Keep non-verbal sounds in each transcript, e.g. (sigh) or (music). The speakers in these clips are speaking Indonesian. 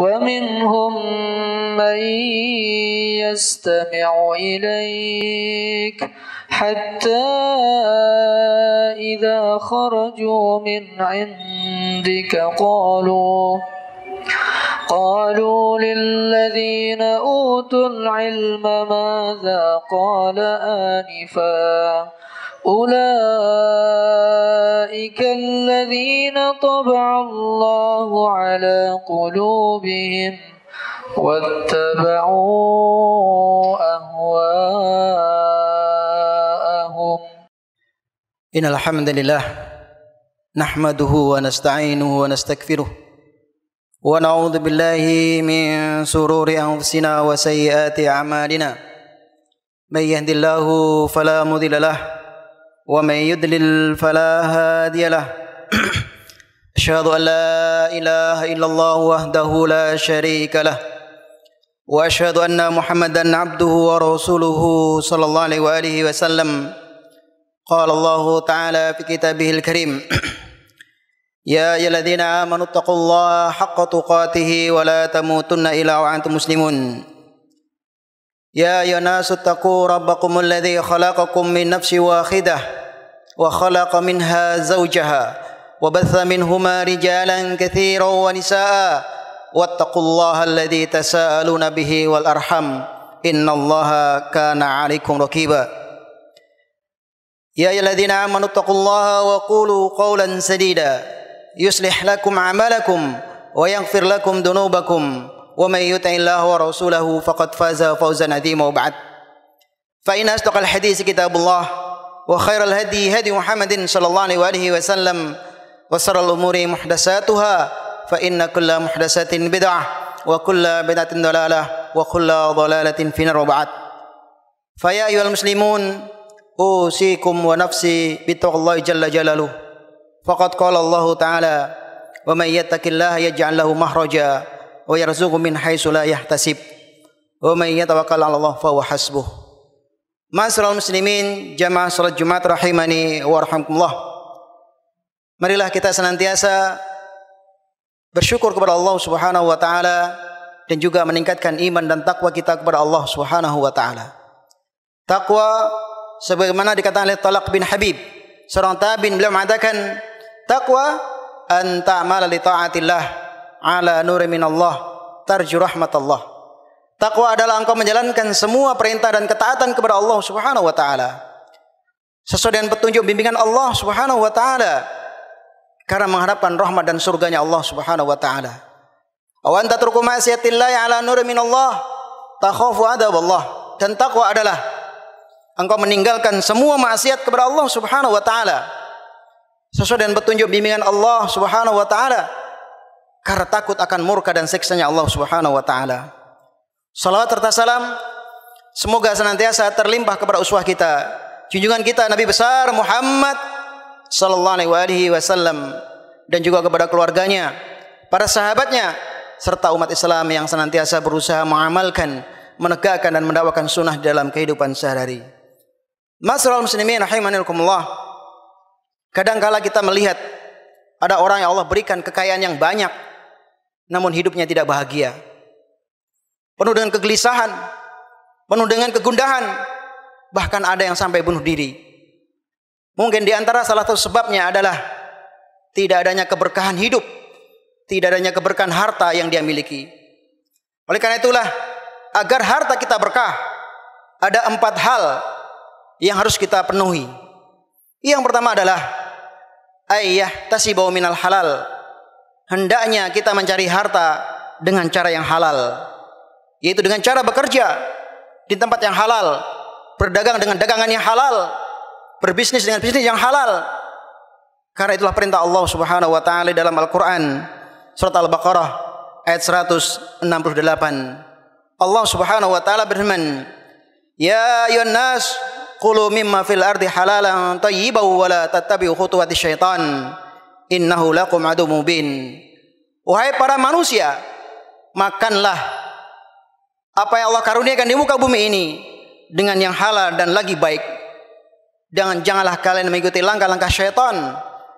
ومنهم من يستمع إليك حتى إذا خرجوا من عندك قالوا قالوا للذين أوتوا العلم ماذا قال آنفا؟ أولئك الذين طبع الله على قلوبهم واتبعوا أهواءهم. إن الحمد لله نحمده ونستعينه ونستغفره ونعوذ بالله من سرور أنفسنا وسيئات أعمالنا. من يهد الله فلا مضل له ومن يضلل فلا هادي له. (clears throat) أشهد أن لا إله إلا الله وحده لا شريك له. وأشهد أن محمدا عبده ورسوله صلى الله عليه وآله وسلم. قال الله تعالى في كتابه الكريم (clears throat) يا أيها الذين آمنوا اتقوا الله حق تقاته ولا تموتن إلا وأنتم مسلمون. يا أيها الناس اتقوا ربكم الذي خلقكم من نفس واحدة. وخلق منها زوجها وبث منهما رجالا كثيرا ونساء واتقوا الله الذي تساءلون به والأرحم إن الله كان عليكم رقيبا يا أيها الذين آمنوا اتقوا الله وقولوا قولا سديدا. يصلح لكم أعمالكم ويغفر لكم ذنوبكم. ومن يطع الله ورسوله فقد فاز فوزا عظيما وبعد. فإن أصدق الحديث كتاب الله. وخير الهدي هدي محمد صلى الله عليه وآله وسلم وشر الأمور محدثاتها فإن كل محدثة بدعة وكل بدعة ضلالة وكل ضلالة في النار وبعد. فيا أيها المسلمون أوصيكم ونفسي بتقوى الله جل جلاله. فقد قال الله تعالى ومن يتق الله يجعل له مخرجا ويرزقه من حيث لا يحتسب. ومن يتوكل على الله فهو حسبه. Masyarul muslimin jamaah salat Jumat rahimani wa rahimakumullah. Marilah kita senantiasa bersyukur kepada Allah Subhanahu wa taala dan juga meningkatkan iman dan takwa kita kepada Allah Subhanahu wa taala. Takwa sebagaimana dikatakan oleh Talaq bin Habib, seorang tabi'in beliau mengatakan takwa an ta'mala li ta'atillah ala nuri min Allah tarju rahmatallah. Takwa adalah engkau menjalankan semua perintah dan ketaatan kepada Allah Subhanahu wa taala. Sesuai dengan petunjuk bimbingan Allah Subhanahu wa taala karena mengharapkan rahmat dan surganya Allah Subhanahu wa taala. Aw anta turku ma'siyatillahi ala nur min Allah takhafu adab Allah. Dan takwa adalah engkau meninggalkan semua maksiat kepada Allah Subhanahu wa taala. Sesuai dengan petunjuk bimbingan Allah Subhanahu wa taala karena takut akan murka dan siksanya Allah Subhanahu wa taala. Salawat serta salam semoga senantiasa terlimpah kepada uswah kita, junjungan kita Nabi besar Muhammad sallallahu alaihi wasallam dan juga kepada keluarganya, para sahabatnya serta umat Islam yang senantiasa berusaha mengamalkan, menegakkan dan mendakwakan sunnah dalam kehidupan sehari-hari. Masyaallah muslimin rahimanilkumullah. Kadangkala kita melihat ada orang yang Allah berikan kekayaan yang banyak namun hidupnya tidak bahagia penuh dengan kegelisahan, penuh dengan kegundahan, bahkan ada yang sampai bunuh diri. Mungkin di antara salah satu sebabnya adalah tidak adanya keberkahan hidup, tidak adanya keberkahan harta yang dia miliki. Oleh karena itulah, agar harta kita berkah, ada empat hal yang harus kita penuhi. Yang pertama adalah ayah tasibau minal halal. Hendaknya kita mencari harta dengan cara yang halal yaitu dengan cara bekerja di tempat yang halal, berdagang dengan dagangan yang halal, berbisnis dengan bisnis yang halal. Karena itulah perintah Allah Subhanahu wa taala dalam Al-Qur'an surat Al-Baqarah ayat 168. Allah Subhanahu wa taala berfirman, "Ya ayuhan nas, qulu mimma fil ardi halalan thayyiban wa la tattabi'u khutuwati syaitan. Innahu lakum adu mubin." Wahai para manusia, makanlah apa yang Allah karuniakan di muka bumi ini dengan yang halal dan lagi baik. Jangan janganlah kalian mengikuti langkah-langkah syaitan.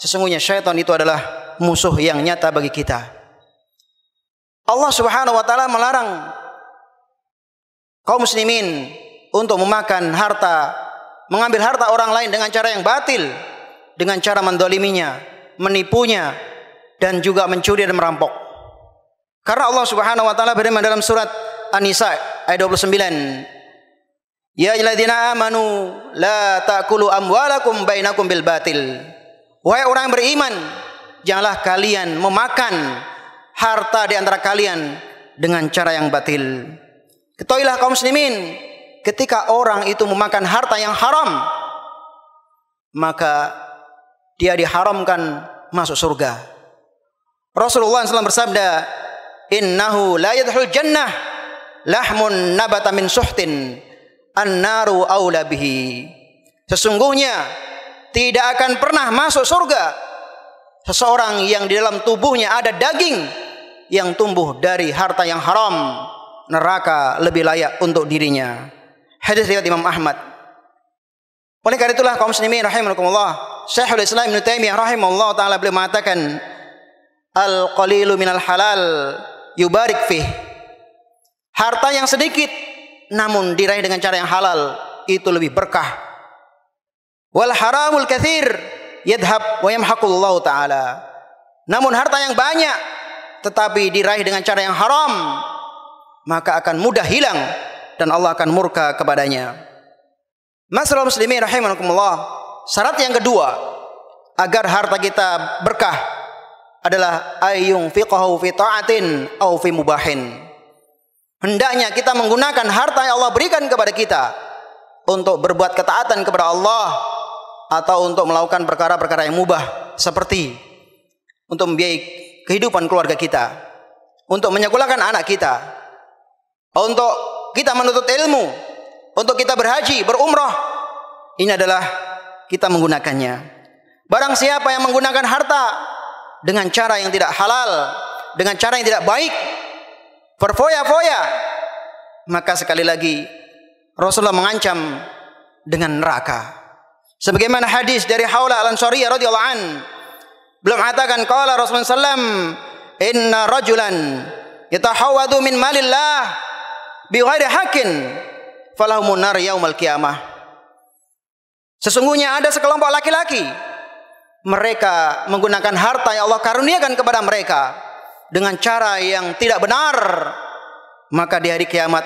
Sesungguhnya syaitan itu adalah musuh yang nyata bagi kita. Allah Subhanahu wa taala melarang kaum muslimin untuk memakan harta, mengambil harta orang lain dengan cara yang batil, dengan cara mendoliminya, menipunya, dan juga mencuri dan merampok. Karena Allah Subhanahu wa taala berfirman dalam surat An-Nisa ayat 29, Ya ayyuhalladzina amanu la ta'kulu amwalakum bainakum bil batil. Wahai orang yang beriman, janganlah kalian memakan harta di antara kalian dengan cara yang batil. Ketahuilah kaum muslimin, ketika orang itu memakan harta yang haram, maka dia diharamkan masuk surga. Rasulullah SAW bersabda, Innahu la yadhul jannah lahmun nabata min suhtin annaru aula bihi. Sesungguhnya tidak akan pernah masuk surga seseorang yang di dalam tubuhnya ada daging yang tumbuh dari harta yang haram. Neraka lebih layak untuk dirinya. Hadis riwayat Imam Ahmad. Oleh karena itulah kaum muslimin rahimakumullah, Syekhul Islam Ibnu Taimiyah rahimahullah taala beliau mengatakan al qalilu minal halal yubarik fih. Harta yang sedikit namun diraih dengan cara yang halal itu lebih berkah. Wal haramul kathir yadhab wa yamhaqullahu taala. Namun harta yang banyak tetapi diraih dengan cara yang haram maka akan mudah hilang dan Allah akan murka kepadanya. Masalah muslimin rahimakumullah. Syarat yang kedua agar harta kita berkah adalah ayung fiqahu fi ta'atin au fi mubahin. Hendaknya kita menggunakan harta yang Allah berikan kepada kita untuk berbuat ketaatan kepada Allah atau untuk melakukan perkara-perkara yang mubah seperti untuk membiayai kehidupan keluarga kita, untuk menyekolahkan anak kita, untuk kita menuntut ilmu, untuk kita berhaji, berumrah. Ini adalah kita menggunakannya. Barang siapa yang menggunakan harta dengan cara yang tidak halal, dengan cara yang tidak baik, berfoya-foya, maka sekali lagi Rasulullah mengancam dengan neraka. Sebagaimana hadis dari Haula Al-Ansariyah radhiyallahu an, belum mengatakan qala Rasulullah sallam, "Inna rajulan yatahawadu min malillah bi ghairi haqqin falahumun nar yaumal qiyamah." Sesungguhnya ada sekelompok laki-laki mereka menggunakan harta yang Allah karuniakan kepada mereka dengan cara yang tidak benar maka di hari kiamat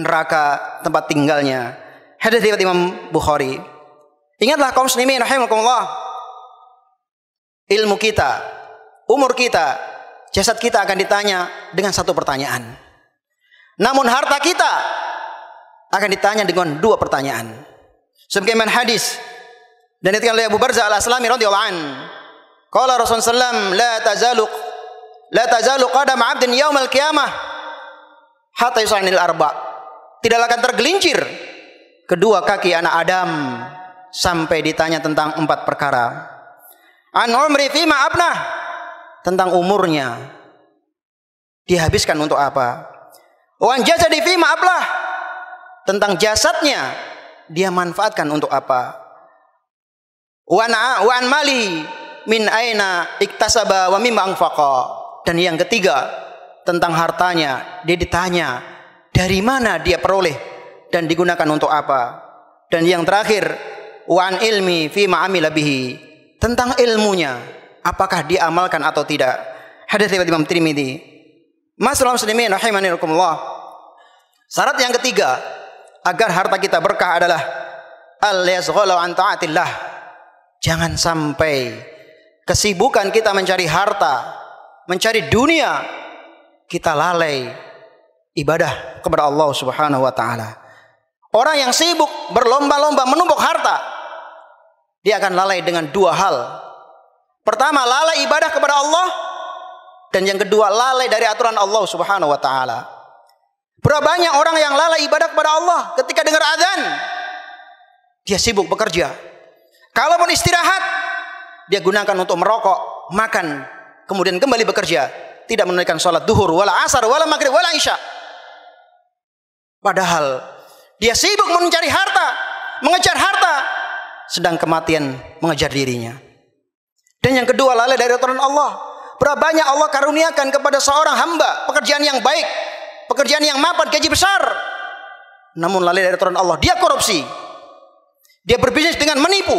neraka tempat tinggalnya. Hadis riwayat Imam Bukhari. Ingatlah kaum muslimin rahimakumullah. Ilmu kita umur kita jasad kita akan ditanya dengan satu pertanyaan. Namun harta kita akan ditanya dengan dua pertanyaan. Sebagaimana hadis dan dikatakan oleh Abu Barzah Al-Aslami radhiyallahu an. Qala Rasulullah la la tazalu qadam 'abdin yaumal qiyamah hatta yusanil arba. Tidaklah akan tergelincir kedua kaki anak Adam sampai ditanya tentang empat perkara. An umri fima abna tentang umurnya dihabiskan untuk apa? Wan jasadi fima ablah tentang jasadnya dia manfaatkan untuk apa? Wan wan mali min aina iktasaba wa mimma anfaqa. Dan yang ketiga tentang hartanya, dia ditanya dari mana dia peroleh dan digunakan untuk apa. Dan yang terakhir wan ilmi fi amila bihi tentang ilmunya apakah dia amalkan atau tidak. Hadis riwayat Imam Tirmidzi. Masalah muslimin rahimani Syarat yang ketiga agar harta kita berkah adalah al yazghalu an taatillah Jangan sampai kesibukan kita mencari harta, mencari dunia, kita lalai ibadah kepada Allah Subhanahu wa taala. Orang yang sibuk berlomba-lomba menumpuk harta, dia akan lalai dengan dua hal. Pertama, lalai ibadah kepada Allah dan yang kedua, lalai dari aturan Allah Subhanahu wa taala. Berapa banyak orang yang lalai ibadah kepada Allah ketika dengar azan, dia sibuk bekerja, Kalaupun istirahat, dia gunakan untuk merokok, makan, kemudian kembali bekerja. Tidak menunaikan sholat duhur, wala asar, wala maghrib, wala isya. Padahal dia sibuk mencari harta, mengejar harta, sedang kematian mengejar dirinya. Dan yang kedua lalai dari aturan Allah, Berapa banyak Allah karuniakan kepada seorang hamba pekerjaan yang baik, pekerjaan yang mapan, gaji besar. Namun lalai dari aturan Allah, dia korupsi. Dia berbisnis dengan menipu.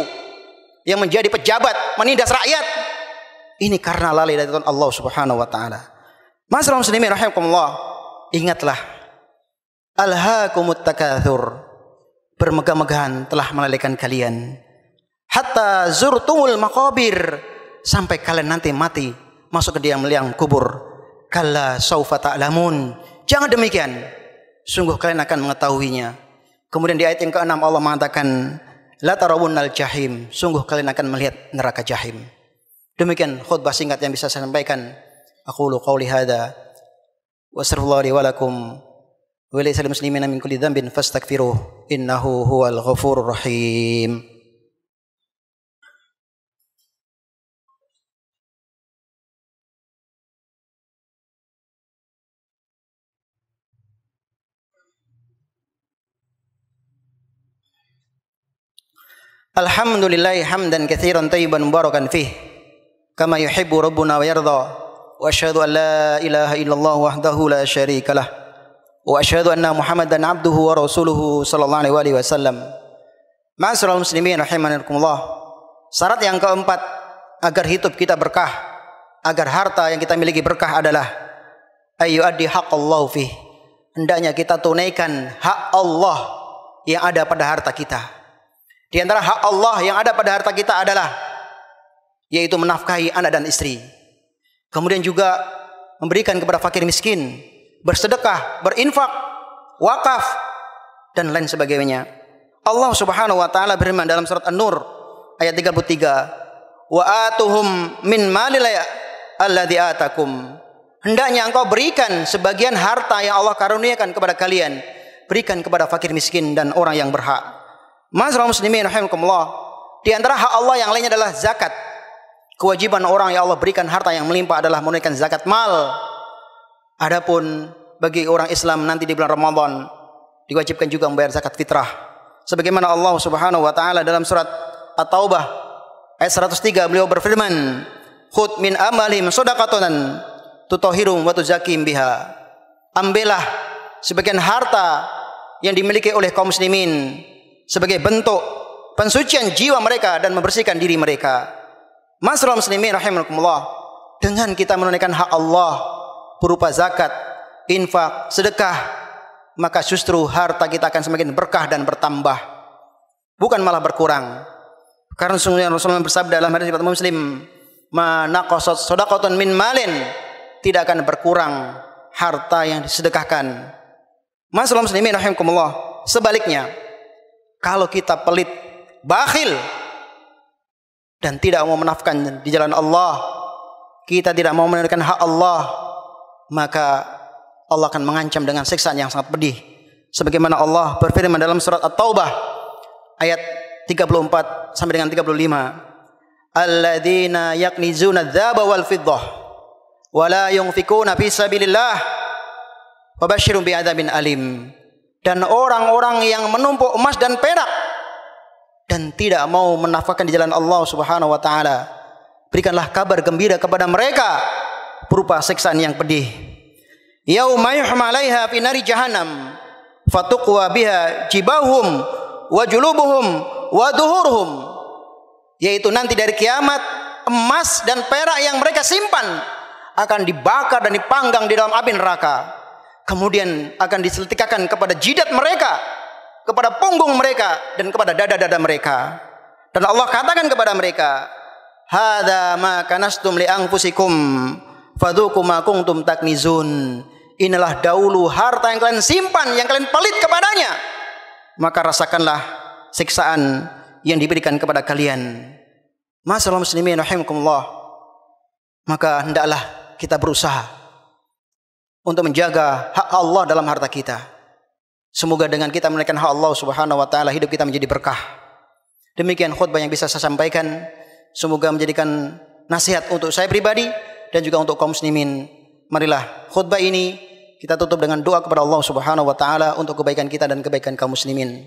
Yang menjadi pejabat, menindas rakyat. Ini karena lalai dari aturan Allah Subhanahu wa taala. Masalah muslimin rahimakumullah, ingatlah alhaakumut takatsur. Bermegah-megahan telah melalaikan kalian. Hatta zurtumul maqabir sampai kalian nanti mati masuk ke diam liang kubur. Kalla saufa ta'lamun. Jangan demikian. Sungguh kalian akan mengetahuinya. Kemudian di ayat yang ke-6 Allah mengatakan, La tarawunnal jahim. Sungguh kalian akan melihat neraka jahim. Demikian khutbah singkat yang bisa saya sampaikan. Aku lu qawli hadha. Wa li wa lakum. Wa ilayhi muslimin min kulli dhanbin fastaghfiruh. Innahu huwal ghafurur rahim. Alhamdulillah hamdan katsiran tayyiban mubarakan fih kama yuhibbu rabbuna wa yarda wa asyhadu an la ilaha illallah wahdahu la syarikalah wa asyhadu anna muhammadan abduhu wa rasuluhu sallallahu alaihi wasallam Ma'asyiral muslimin rahimakumullah syarat yang keempat agar hidup kita berkah agar harta yang kita miliki berkah adalah ayu addi haqqallahu fih. Hendaknya kita tunaikan hak Allah yang ada pada harta kita. Di antara hak Allah yang ada pada harta kita adalah yaitu menafkahi anak dan istri. Kemudian juga memberikan kepada fakir miskin, bersedekah, berinfak, wakaf dan lain sebagainya. Allah Subhanahu wa taala berfirman dalam surat An-Nur ayat 33, "Wa atuhum min malil alladzi atakum." Hendaknya engkau berikan sebagian harta yang Allah karuniakan kepada kalian, berikan kepada fakir miskin dan orang yang berhak. Masalah muslimin rahimakumullah. Di antara hak Allah yang lainnya adalah zakat. Kewajiban orang yang Allah berikan harta yang melimpah adalah menunaikan zakat mal. Adapun bagi orang Islam nanti di bulan Ramadan diwajibkan juga membayar zakat fitrah. Sebagaimana Allah Subhanahu wa taala dalam surat At-Taubah ayat 103 beliau berfirman, "Khud min amalihim shadaqatan tutahhirum wa tuzakim biha." Ambillah sebagian harta yang dimiliki oleh kaum muslimin sebagai bentuk pensucian jiwa mereka dan membersihkan diri mereka. Masalah muslimin rahimakumullah, dengan kita menunaikan hak Allah berupa zakat, infak, sedekah, maka justru harta kita akan semakin berkah dan bertambah. Bukan malah berkurang. Karena sungguhnya Rasulullah bersabda dalam hadis Muslim, "Manaqasat shadaqatun min malin" tidak akan berkurang harta yang disedekahkan. Masalah muslimin rahimakumullah, sebaliknya kalau kita pelit, bakhil dan tidak mau menafkan di jalan Allah, kita tidak mau menunaikan hak Allah, maka Allah akan mengancam dengan siksaan yang sangat pedih. Sebagaimana Allah berfirman dalam surat At-Taubah ayat 34 sampai dengan 35. Alladzina yaknizuna dzaba wal fiddah wa la yunfikuna fi sabilillah fabashshirhum bi'adzabin alim dan orang-orang yang menumpuk emas dan perak dan tidak mau menafkahkan di jalan Allah Subhanahu wa taala. Berikanlah kabar gembira kepada mereka berupa siksaan yang pedih. Yauma yuhma 'alaiha fi nari jahannam fatuqwa biha jibahum wa julubuhum wa duhurhum yaitu nanti dari kiamat emas dan perak yang mereka simpan akan dibakar dan dipanggang di dalam api neraka kemudian akan diselitikakan kepada jidat mereka, kepada punggung mereka dan kepada dada-dada mereka. Dan Allah katakan kepada mereka, "Hadza ma kanastum li anfusikum fadzuqu ma kuntum taknizun." Inilah dahulu harta yang kalian simpan, yang kalian pelit kepadanya. Maka rasakanlah siksaan yang diberikan kepada kalian. Masalah muslimin rahimakumullah. Maka hendaklah kita berusaha untuk menjaga hak Allah dalam harta kita. Semoga dengan kita menaikkan hak Allah Subhanahu wa taala hidup kita menjadi berkah. Demikian khutbah yang bisa saya sampaikan. Semoga menjadikan nasihat untuk saya pribadi dan juga untuk kaum muslimin. Marilah khutbah ini kita tutup dengan doa kepada Allah Subhanahu wa taala untuk kebaikan kita dan kebaikan kaum muslimin.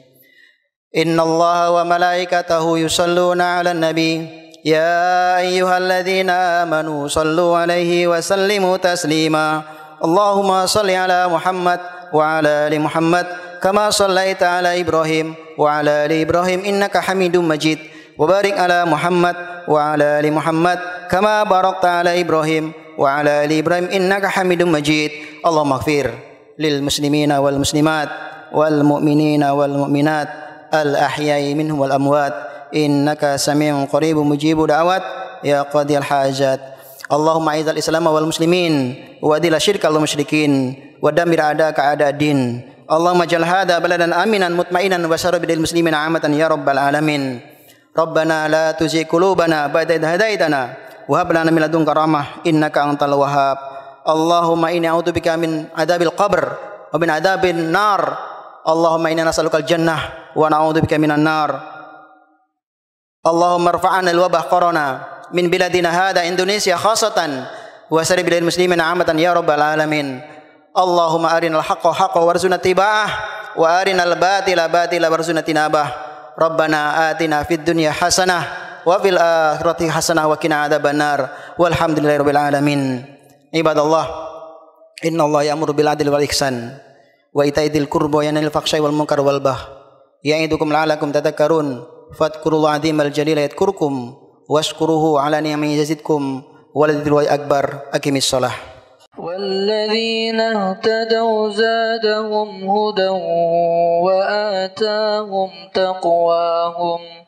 Inna Allah wa malaikatahu yusalluna 'alan nabi. Ya ayyuhalladzina amanu sallu 'alaihi wa sallimu taslima. Allahumma salli 'ala Muhammad وعلى آل محمد كما صليت على إبراهيم وعلى آل إبراهيم إنك حميد مجيد وبارك على محمد وعلى آل محمد كما باركت على إبراهيم وعلى آل إبراهيم إنك حميد مجيد اللهم اغفر للمسلمين والمسلمات والمؤمنين والمؤمنات الأحياء منهم والأموات إنك سميع قريب مجيب دعوات يا قاضي الحاجات اللهم أعز الإسلام والمسلمين وأذل الشرك والمشركين wa damir adaka adadin Allahumma jal hadha baladan aminan mutmainan wa sarbil muslimin amatan ya rabbal alamin. Rabbana la tuzigh qulubana ba'da idh hadaitana wa hab lana min ladunka rahmah innaka antal wahhab. Allahumma inni a'udzubika min adabil qabr wa min adabin nar. Allahumma inna nas'alukal jannah wa na'udzubika minan nar. Allahumma rfa'an al-wabah corona min biladina hada Indonesia khasatan wa sari bil muslimin amatan ya rabbal alamin. Allahumma arinal haqqa haqqa warzuqna tiba'ah wa arinal batila batila warzuqna tinabah. Rabbana atina fid dunya hasanah wa fil akhirati hasanah wa qina adzabannar. Walhamdulillahirabbil alamin. Ibadallah. Innallaha ya'muru bil adli wal ihsan wa ita'i dzil qurba wa yanhal fahsya'i wal munkar wal bagh. Ya'idukum la'alakum tadhakkarun. Fadkurullaha azimal jalila yadkurkum washkuruhu ala ni'amihi yazidkum. Waladhi akbar aqimis shalah. والذين اهتدوا زادهم هدى وآتاهم تقواهم